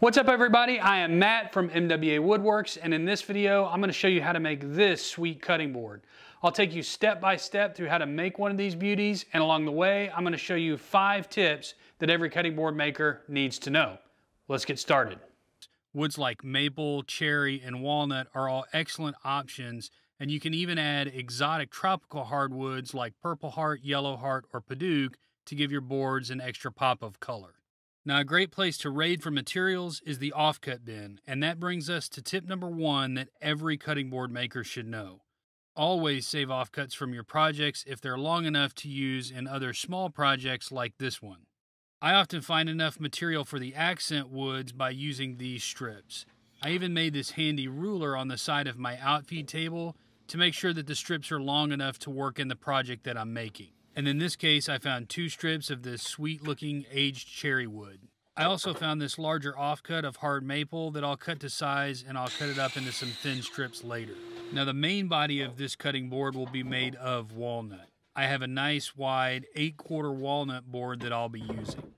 What's up everybody? I am Matt from MWA Woodworks and in this video I'm going to show you how to make this sweet cutting board. I'll take you step by step through how to make one of these beauties and along the way I'm going to show you five tips that every cutting board maker needs to know. Let's get started. Woods like maple, cherry, and walnut are all excellent options and you can even add exotic tropical hardwoods like purple heart, yellow heart, or padauk to give your boards an extra pop of color. Now, a great place to raid for materials is the offcut bin, and that brings us to tip number one that every cutting board maker should know. Always save offcuts from your projects if they're long enough to use in other small projects like this one. I often find enough material for the accent woods by using these strips. I even made this handy ruler on the side of my outfeed table to make sure that the strips are long enough to work in the project that I'm making. And in this case, I found two strips of this sweet looking aged cherry wood. I also found this larger offcut of hard maple that I'll cut to size and I'll cut it up into some thin strips later. Now the main body of this cutting board will be made of walnut. I have a nice wide 8 quarter walnut board that I'll be using.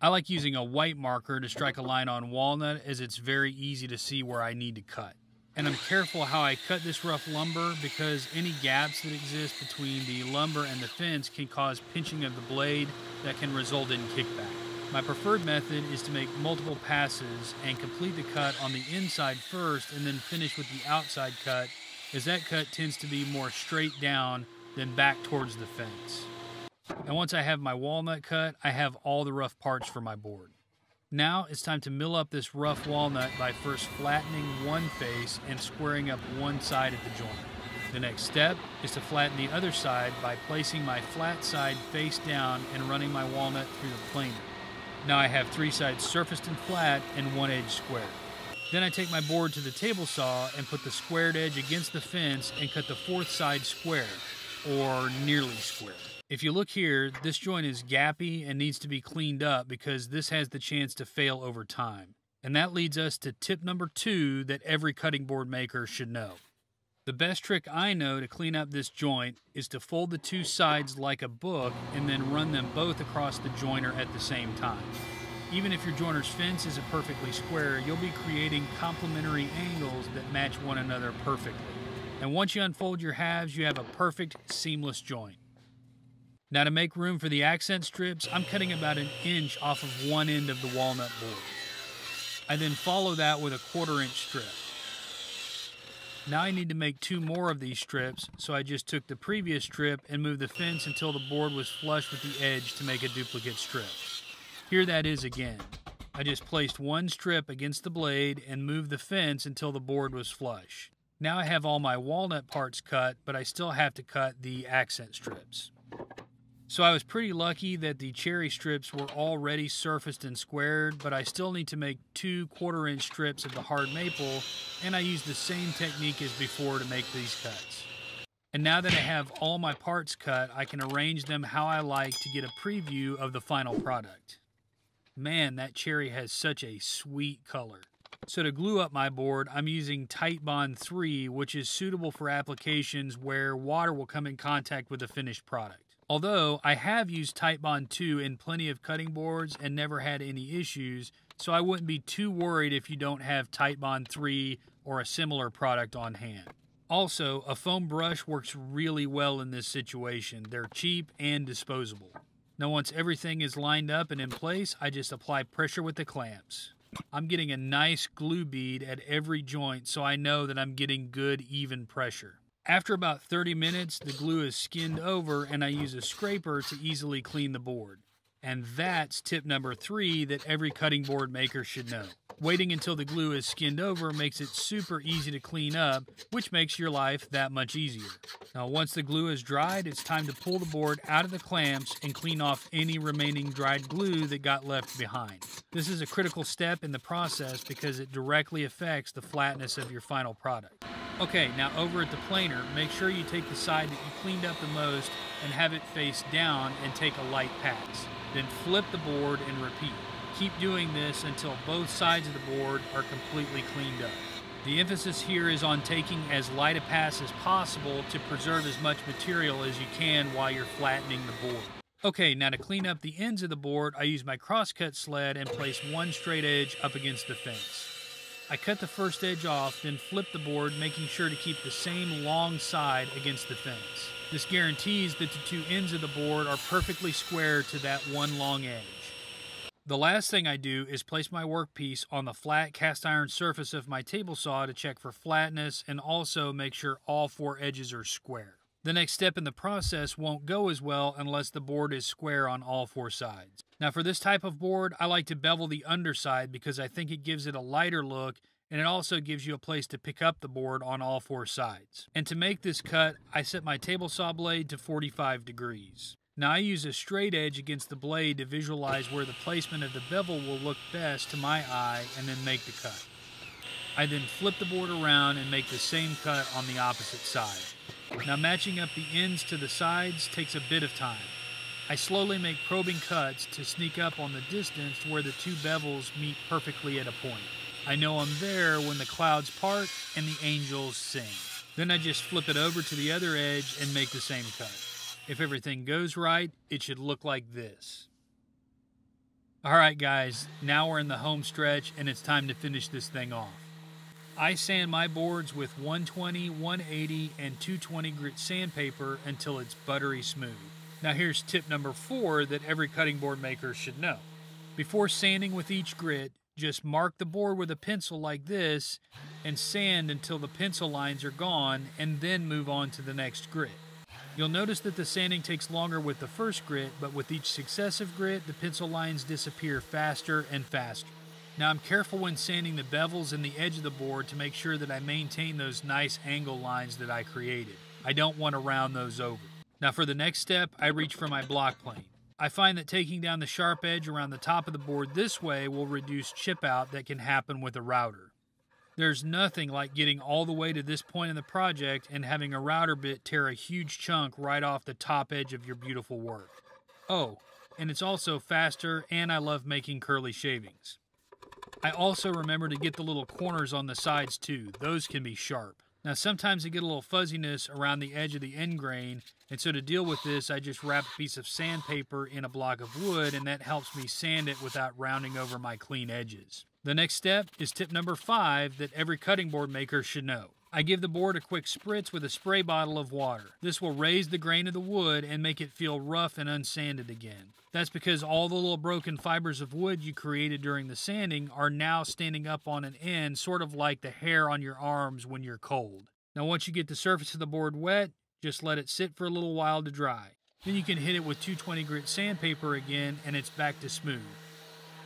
I like using a white marker to strike a line on walnut as it's very easy to see where I need to cut and I'm careful how I cut this rough lumber because any gaps that exist between the lumber and the fence can cause pinching of the blade that can result in kickback. My preferred method is to make multiple passes and complete the cut on the inside first and then finish with the outside cut as that cut tends to be more straight down than back towards the fence. And once I have my walnut cut, I have all the rough parts for my board. Now it's time to mill up this rough walnut by first flattening one face and squaring up one side at the joint. The next step is to flatten the other side by placing my flat side face down and running my walnut through the planer. Now I have three sides surfaced and flat and one edge square. Then I take my board to the table saw and put the squared edge against the fence and cut the fourth side square, or nearly square. If you look here, this joint is gappy and needs to be cleaned up because this has the chance to fail over time. And that leads us to tip number two that every cutting board maker should know. The best trick I know to clean up this joint is to fold the two sides like a book and then run them both across the jointer at the same time. Even if your jointer's fence isn't perfectly square, you'll be creating complementary angles that match one another perfectly. And once you unfold your halves, you have a perfect seamless joint. Now to make room for the accent strips, I'm cutting about an inch off of one end of the walnut board. I then follow that with a quarter inch strip. Now I need to make two more of these strips, so I just took the previous strip and moved the fence until the board was flush with the edge to make a duplicate strip. Here that is again. I just placed one strip against the blade and moved the fence until the board was flush. Now I have all my walnut parts cut, but I still have to cut the accent strips. So I was pretty lucky that the cherry strips were already surfaced and squared, but I still need to make two quarter inch strips of the hard maple, and I used the same technique as before to make these cuts. And now that I have all my parts cut, I can arrange them how I like to get a preview of the final product. Man, that cherry has such a sweet color. So to glue up my board, I'm using Titebond 3, which is suitable for applications where water will come in contact with the finished product. Although I have used Titebond 2 in plenty of cutting boards and never had any issues, so I wouldn't be too worried if you don't have Titebond 3 or a similar product on hand. Also, a foam brush works really well in this situation. They're cheap and disposable. Now once everything is lined up and in place, I just apply pressure with the clamps. I'm getting a nice glue bead at every joint so I know that I'm getting good even pressure. After about 30 minutes, the glue is skinned over and I use a scraper to easily clean the board. And that's tip number three that every cutting board maker should know. Waiting until the glue is skinned over makes it super easy to clean up, which makes your life that much easier. Now, once the glue is dried, it's time to pull the board out of the clamps and clean off any remaining dried glue that got left behind. This is a critical step in the process because it directly affects the flatness of your final product. Okay, now over at the planer, make sure you take the side that you cleaned up the most and have it face down and take a light pass. Then flip the board and repeat. Keep doing this until both sides of the board are completely cleaned up. The emphasis here is on taking as light a pass as possible to preserve as much material as you can while you're flattening the board. Okay, now to clean up the ends of the board, I use my crosscut sled and place one straight edge up against the fence. I cut the first edge off, then flip the board, making sure to keep the same long side against the fence. This guarantees that the two ends of the board are perfectly square to that one long edge. The last thing I do is place my workpiece on the flat cast iron surface of my table saw to check for flatness and also make sure all four edges are square. The next step in the process won't go as well unless the board is square on all four sides. Now for this type of board, I like to bevel the underside because I think it gives it a lighter look and it also gives you a place to pick up the board on all four sides. And to make this cut, I set my table saw blade to 45 degrees. Now I use a straight edge against the blade to visualize where the placement of the bevel will look best to my eye and then make the cut. I then flip the board around and make the same cut on the opposite side. Now matching up the ends to the sides takes a bit of time. I slowly make probing cuts to sneak up on the distance where the two bevels meet perfectly at a point. I know I'm there when the clouds part and the angels sing. Then I just flip it over to the other edge and make the same cut. If everything goes right, it should look like this. Alright guys, now we're in the home stretch and it's time to finish this thing off. I sand my boards with 120, 180, and 220 grit sandpaper until it's buttery smooth. Now here's tip number four that every cutting board maker should know. Before sanding with each grit, just mark the board with a pencil like this and sand until the pencil lines are gone and then move on to the next grit. You'll notice that the sanding takes longer with the first grit, but with each successive grit, the pencil lines disappear faster and faster. Now I'm careful when sanding the bevels and the edge of the board to make sure that I maintain those nice angle lines that I created. I don't want to round those over. Now for the next step, I reach for my block plane. I find that taking down the sharp edge around the top of the board this way will reduce chip out that can happen with a router. There's nothing like getting all the way to this point in the project and having a router bit tear a huge chunk right off the top edge of your beautiful work. Oh, and it's also faster and I love making curly shavings. I also remember to get the little corners on the sides too. Those can be sharp. Now sometimes I get a little fuzziness around the edge of the end grain, and so to deal with this, I just wrap a piece of sandpaper in a block of wood, and that helps me sand it without rounding over my clean edges. The next step is tip number five that every cutting board maker should know. I give the board a quick spritz with a spray bottle of water. This will raise the grain of the wood and make it feel rough and unsanded again. That's because all the little broken fibers of wood you created during the sanding are now standing up on an end, sort of like the hair on your arms when you're cold. Now, once you get the surface of the board wet, just let it sit for a little while to dry. Then you can hit it with 220 grit sandpaper again and it's back to smooth.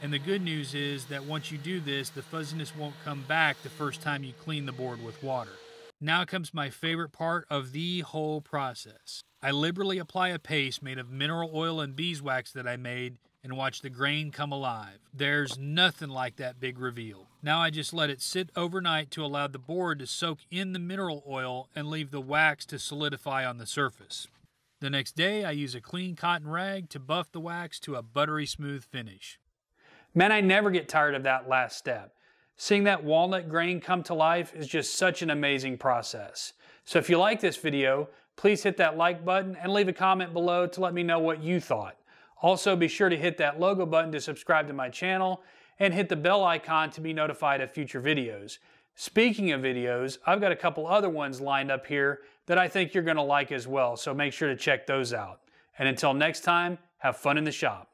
And the good news is that once you do this, the fuzziness won't come back the first time you clean the board with water. Now comes my favorite part of the whole process. I liberally apply a paste made of mineral oil and beeswax that I made and watch the grain come alive. There's nothing like that big reveal. Now I just let it sit overnight to allow the board to soak in the mineral oil and leave the wax to solidify on the surface. The next day I use a clean cotton rag to buff the wax to a buttery smooth finish. Man, I never get tired of that last step. Seeing that walnut grain come to life is just such an amazing process. So if you like this video, please hit that like button and leave a comment below to let me know what you thought. Also, be sure to hit that logo button to subscribe to my channel and hit the bell icon to be notified of future videos. Speaking of videos, I've got a couple other ones lined up here that I think you're going to like as well, so make sure to check those out. And until next time, have fun in the shop.